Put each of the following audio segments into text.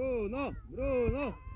Bruno, Bruno.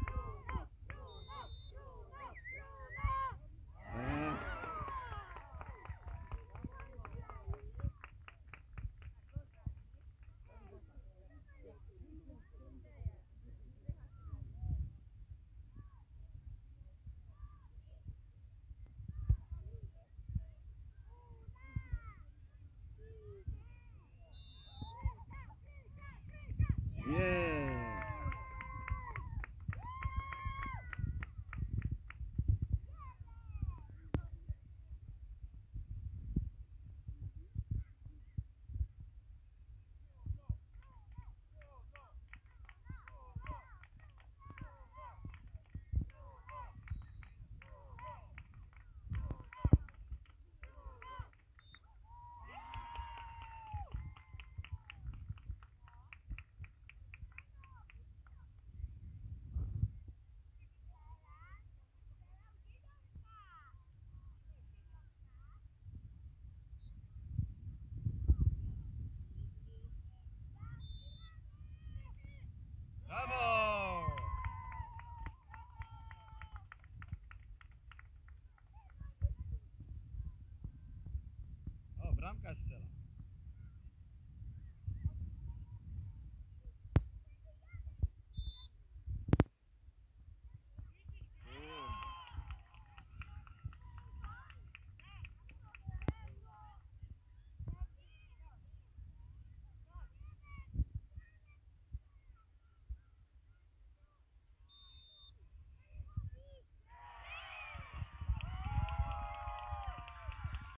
কাজ চালাম